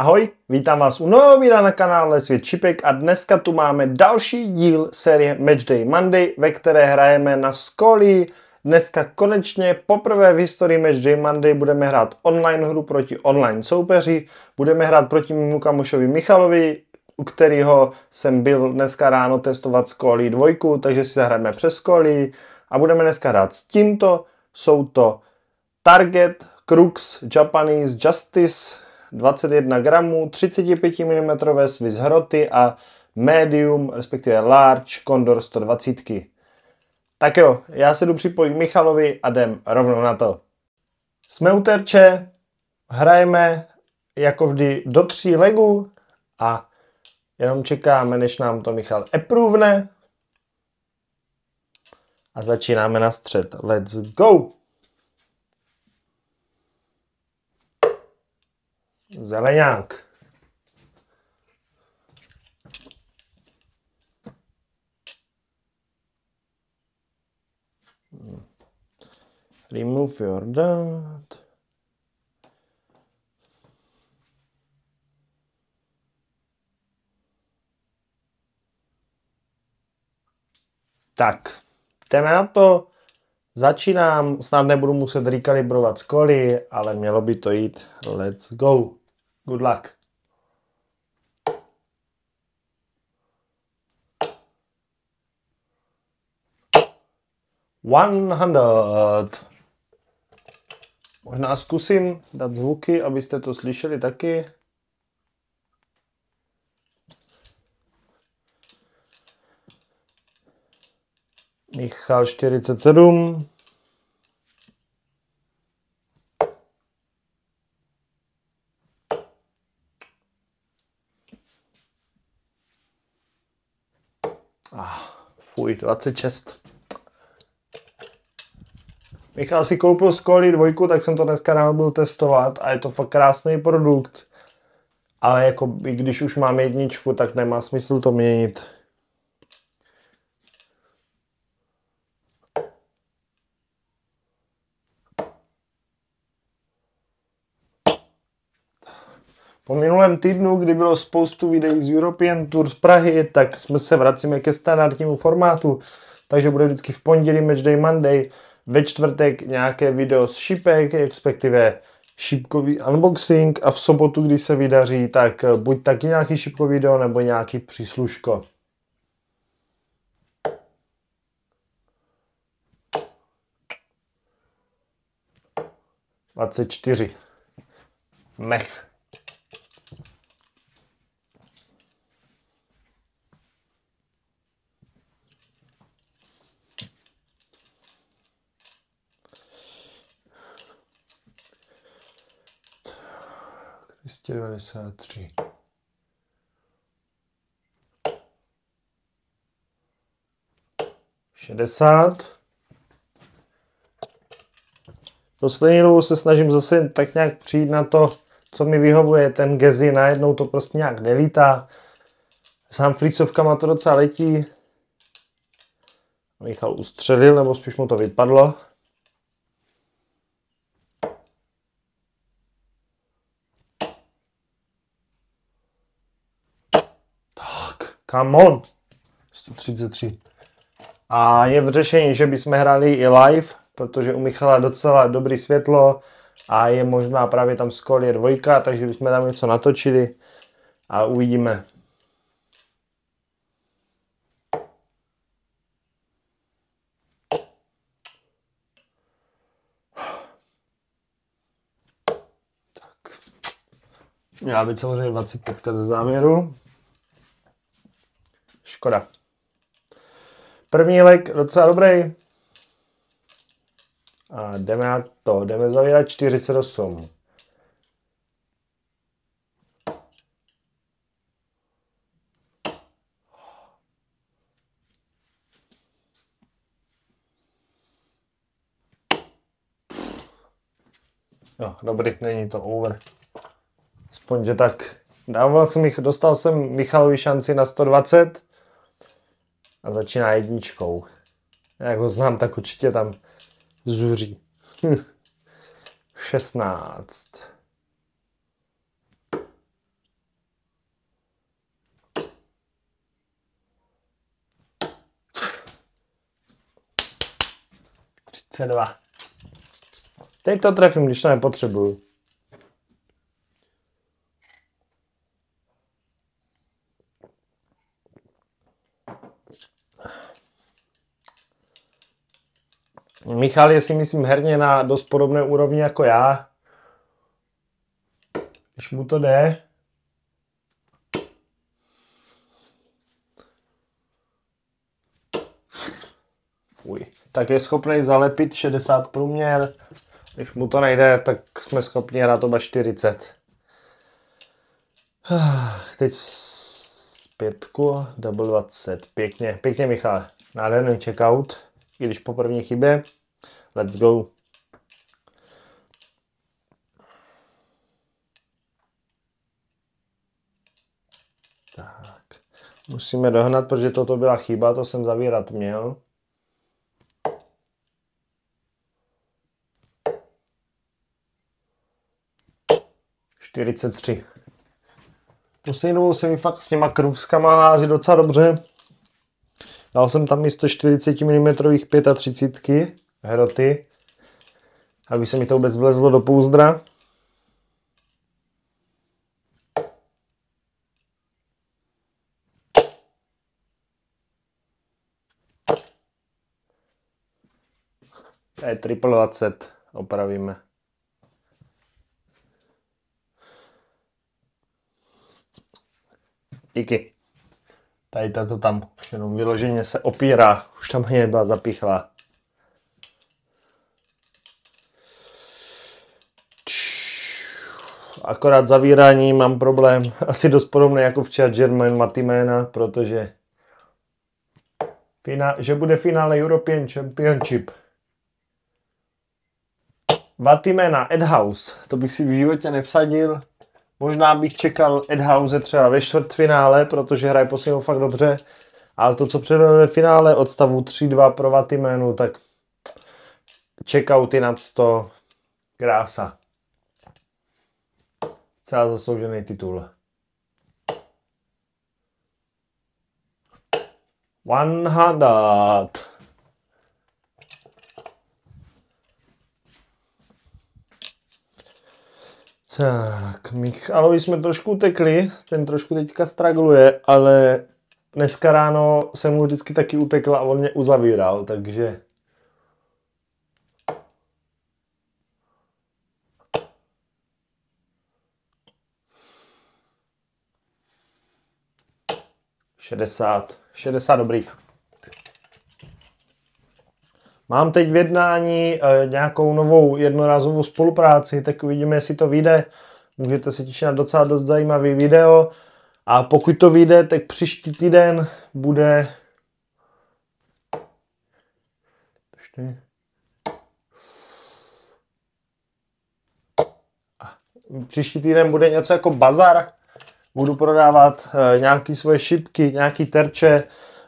Ahoj, vítám vás u nového videa na kanále Svět Čipek a dneska tu máme další díl série Matchday Monday, ve které hrajeme na Skoli. Dneska konečně poprvé v historii Matchday Monday budeme hrát online hru proti online soupeři. Budeme hrát proti mému kamošovi Michalovi, u kterého jsem byl dneska ráno testovat Skoli dvojku, takže si zahrajeme přes Skoli a budeme dneska hrát s tímto. Jsou to Target, Crux, Japanese, Justice, 21 gramů, 35 mm Swiss hroty a medium, respektive large Condor 120. Tak jo, já se jdu připojit Michalovi a jdem rovnou na to. Jsme u terče, hrajeme jako vždy do tří legů a jenom čekáme, než nám to Michal approvne. A začínáme na střed. Let's go! Zeleňák. Remove your dot. Tak, jdeme na to. Začínám, snad nebudu muset rekalibrovat skoly, ale mělo by to jít. Let's go. Good luck. One hundred. Možná zkusím dát zvuky, abyste to slyšeli taky. Michal 47. Ah, fuj, 26. Michal si koupil Skoli dvojku, tak jsem to dneska ráno byl testovat a je to fakt krásný produkt. Ale jako i když už mám jedničku, tak nemá smysl to měnit. Po minulém týdnu, kdy bylo spoustu videí z European Tour z Prahy, tak jsme se vracíme ke standardnímu formátu. Takže bude vždycky v pondělí Matchday Monday, ve čtvrtek nějaké video z šipek, respektive šipkový unboxing a v sobotu, když se vydaří, tak buď taky nějaký šipkový video nebo nějaký přísluško. Dvacet čtyři. Mech. 293. Šedesát. Poslední dobou se snažím zase tak nějak přijít na to, co mi vyhovuje. Ten Gezi najednou to prostě nějak nelítá. Sám frýcovkama to docela letí. Michal ustřelil, nebo spíš mu to vypadlo. Come on. 133. A je v řešení, že bychom hráli i live, protože u Michala docela dobrý světlo a je možná právě tam skol je dvojka, takže bychom tam něco natočili a uvidíme. Tak. Měla být samozřejmě 25 ze závěru. Škoda. První lek docela dobrý. A jdeme na to, jdeme zavírat 48. Jo, dobrý, není to over. Aspoň, že tak. Dával jsem jich, dostal jsem Michalovi šanci na 120 a začíná jedničkou. Jak ho znám, tak určitě tam zuří. 16. Třicet dva. Teď to trefím, když to nepotřebuju. Michal je si myslím herně na dost podobné úrovni jako já. Když mu to jde. Fuj. Tak je schopný zalepit 60 průměr. Když mu to nejde, tak jsme schopni hrát oba 40. Teď pětku, double 20. Pěkně, pěkně Michal. Nádherný checkout, i když po první chybě. Let's go. Tak. Musíme dohnat, protože toto byla chyba, to jsem zavírat měl. Čtyřicet tři. Poslední dobou se mi fakt s těma krůzkama hází docela dobře. Dal jsem tam místo 40 mm 35 hroty, aby se mi to vůbec vlezlo do pouzdra. To je triple 20, opravíme. Díky. Tady tato tam jenom vyloženě se opírá, už tam ani nebyla Akorát zavírání mám problém, asi dost podobný jako včera German Matimena, protože fina, že bude finále European Championship. Vatimena, Edhouse, to bych si v životě nevsadil. Možná bych čekal Edhouse třeba ve čtvrtfinále, protože hraje poslednou fakt dobře. Ale to, co předvedl ve finále od stavu 3-2 pro Vatimenu, tak checkouty nad 100, krása. Celá zasloužený titul. One hundred. Tak, Michalovi jsme trošku utekli, ten trošku teďka stragluje, ale dneska ráno jsem mu vždycky taky utekl a on mě uzavíral, takže 60, 60 dobrých. Mám teď v jednání e, nějakou novou jednorázovou spolupráci, tak uvidíme, jestli to vyjde. Můžete se těšit na docela dost zajímavý video. A pokud to vyjde, tak příští týden bude... Příští týden bude něco jako bazar, budu prodávat e, nějaké svoje šipky, nějaký terče,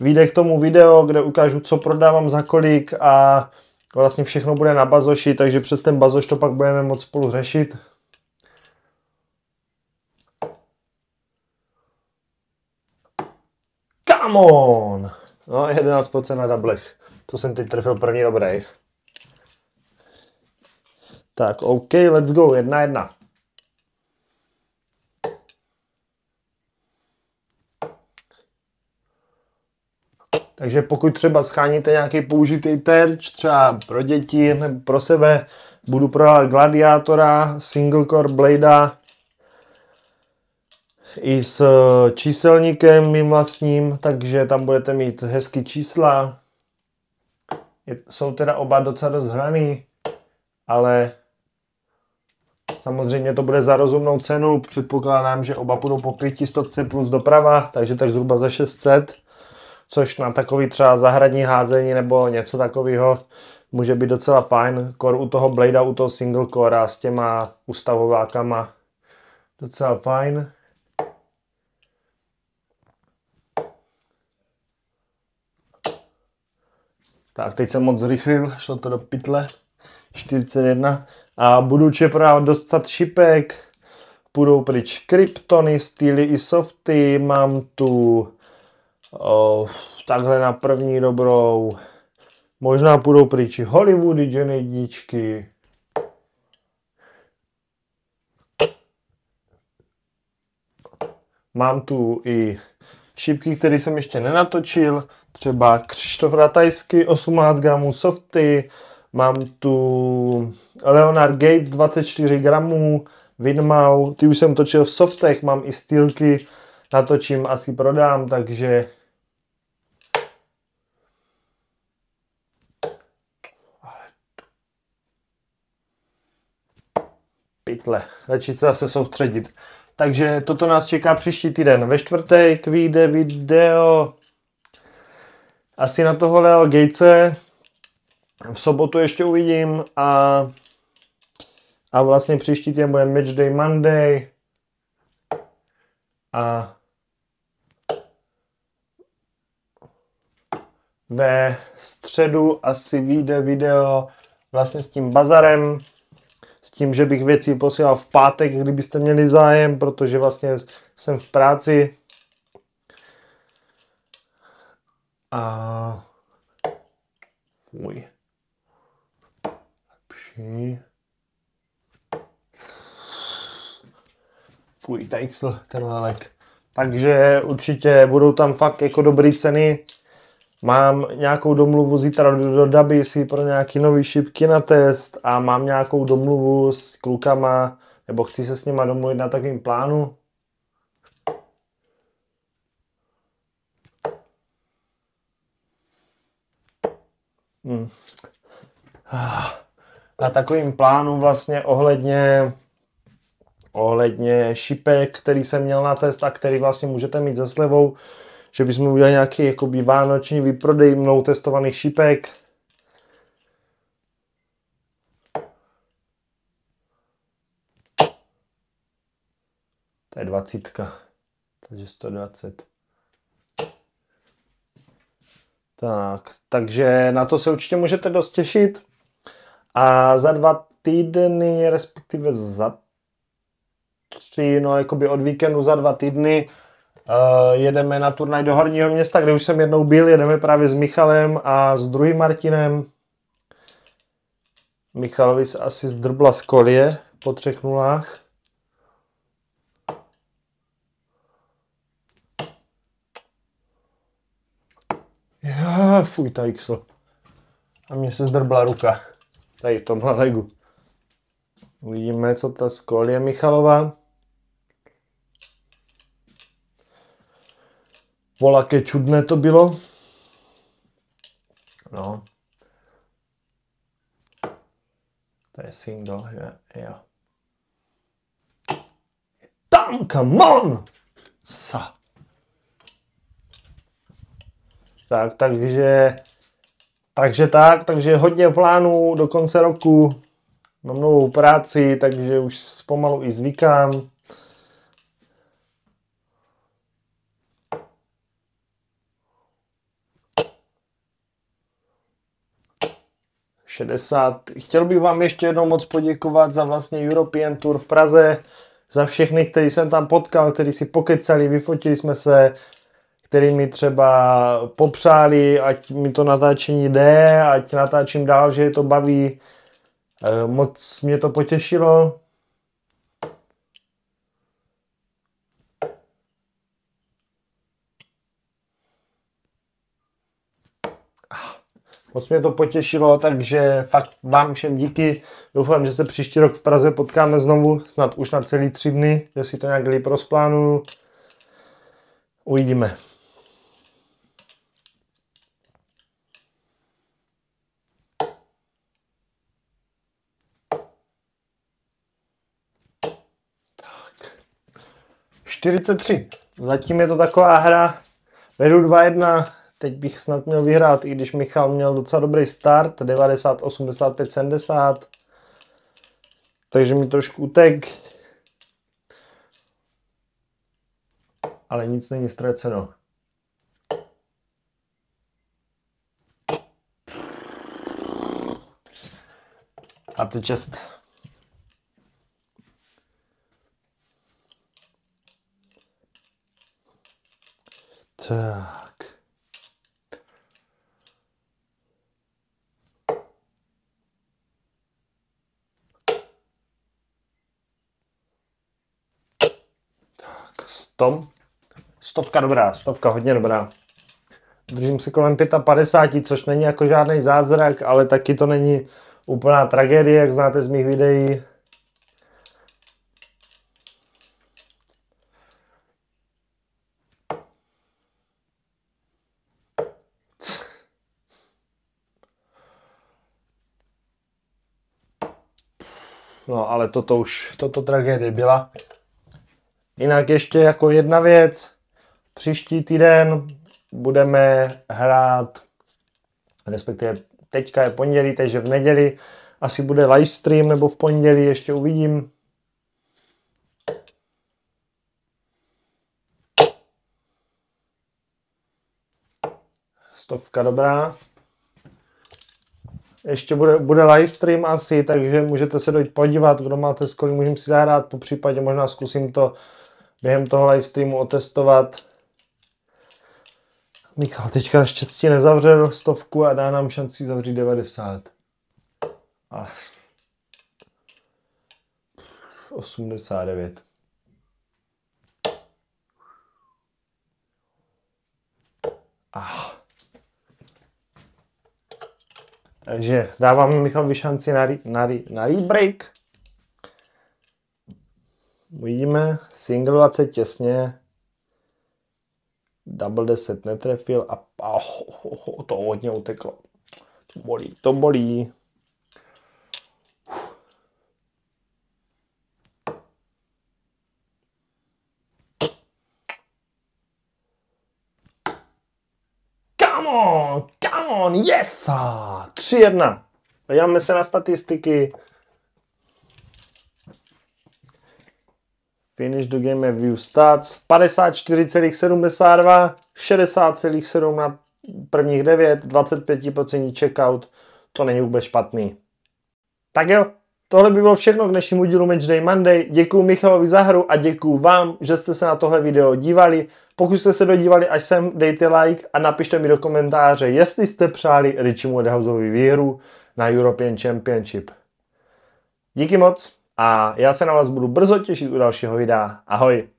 vyjde k tomu video, kde ukážu, co prodávám za kolik a vlastně všechno bude na bazoši, takže přes ten bazoš to pak budeme moct spolu řešit. Come on! No, 11% na dablech. To jsem teď trefil první dobrý. Tak, OK, let's go, jedna jedna. Takže pokud třeba scháníte nějaký použitý terč, třeba pro děti nebo pro sebe, budu prodávat Gladiátora, Single Core Blade i s číselníkem mým vlastním, takže tam budete mít hezký čísla. Jsou teda oba docela dost hraný, ale samozřejmě to bude za rozumnou cenu. Předpokládám, že oba půjdou po 500 plus doprava, takže tak zhruba za 600 což na takový třeba zahradní házení nebo něco takového může být docela fajn. Kor u toho Blade, u toho single core s těma ustavovákama docela fajn. Tak, teď jsem moc zrychlil, šlo to do pytle. 41. A budu určitě prodávat dostat šipek. Půjdou pryč kryptony, styly i softy. Mám tu Oh, takhle na první dobrou. Možná půjdou pryč Hollywoody, Gen jedničky. Mám tu i šipky, které jsem ještě nenatočil, třeba Křištof Ratajsky 18 gramů softy, mám tu Leonard Gates 24 gramů, Winmau, ty už jsem točil v softech, mám i stýlky, natočím, asi prodám, takže pytle, začít se zase soustředit. Takže toto nás čeká příští týden. Ve čtvrtek vyjde video asi na toho Leo Gatese. V sobotu ještě uvidím a, a vlastně příští týden bude Match Day Monday a ve středu asi vyjde video vlastně s tím bazarem, tím, že bych věci posílal v pátek, kdybyste měli zájem, protože vlastně jsem v práci. A... Fuj. Lepší. Fuj, Teixl, ten lelek. Takže určitě budou tam fakt jako dobré ceny. Mám nějakou domluvu zítra do, do Daby si pro nějaký nový šipky na test a mám nějakou domluvu s klukama, nebo chci se s nima domluvit na takovým plánu. Hmm. Na takovým plánu vlastně ohledně ohledně šipek, který jsem měl na test a který vlastně můžete mít ze slevou že bychom udělali nějaký jakoby vánoční výprodej mnou testovaných šipek. To je dvacítka, takže 120. Tak, takže na to se určitě můžete dost těšit. A za dva týdny, respektive za tři, no jakoby od víkendu za dva týdny, jedeme na turnaj do Horního města, kde už jsem jednou byl, jedeme právě s Michalem a s druhým Martinem. Michalovi se asi zdrbla z kolie po třech nulách. Já, fuj, ta XL. A mně se zdrbla ruka. Tady v tomhle legu. Uvidíme, co ta skolie Michalova. Volaké čudné to bylo. No. To je single, že? Jo. Tam, come on! Sa. Tak, takže, takže tak, takže hodně plánů do konce roku. Mám novou práci, takže už pomalu i zvykám. 60. Chtěl bych vám ještě jednou moc poděkovat za vlastně European Tour v Praze, za všechny, který jsem tam potkal, kteří si pokecali, vyfotili jsme se, který mi třeba popřáli, ať mi to natáčení jde, ať natáčím dál, že je to baví. Eh, moc mě to potěšilo. Moc mě to potěšilo, takže fakt vám všem díky. Doufám, že se příští rok v Praze potkáme znovu, snad už na celý tři dny, že si to nějak líp rozplánuju. Uvidíme. Tak. 43. Zatím je to taková hra. Vedu 2-1 Teď bych snad měl vyhrát, i když Michal měl docela dobrý start, 90, 85, 70. Takže mi trošku utek. Ale nic není ztraceno. A to čest. Tak. 100. Stovka dobrá, stovka hodně dobrá. Držím se kolem 55, což není jako žádný zázrak, ale taky to není úplná tragédie, jak znáte z mých videí. No ale toto už, toto tragédie byla. Jinak ještě jako jedna věc. Příští týden budeme hrát, respektive teďka je pondělí, takže v neděli asi bude livestream nebo v pondělí, ještě uvidím. Stovka dobrá. Ještě bude, bude livestream asi, takže můžete se dojít podívat, kdo máte skoli, můžeme si zahrát, po případě možná zkusím to během toho livestreamu otestovat. Michal teďka naštěstí nezavřel stovku a dá nám šanci zavřít 90. Ale 89. Ah. Takže dávám Michalovi šanci na, na, na rebreak. Uvidíme. Single 20 těsně. Double 10 netrefil a, oh, oh, oh, to hodně uteklo. To bolí, to bolí. Come on, come on, yes! 3-1. Podíváme se na statistiky. Finish the game view stats 54,72, 60,7 na prvních 9, 25% checkout, to není vůbec špatný. Tak jo, tohle by bylo všechno k dnešnímu dílu Matchday Monday. Děkuji Michalovi za hru a děkuji vám, že jste se na tohle video dívali. Pokud jste se dodívali až sem, dejte like a napište mi do komentáře, jestli jste přáli Richimu Edhouseovi výhru na European Championship. Díky moc a já se na vás budu brzo těšit u dalšího videa. Ahoj!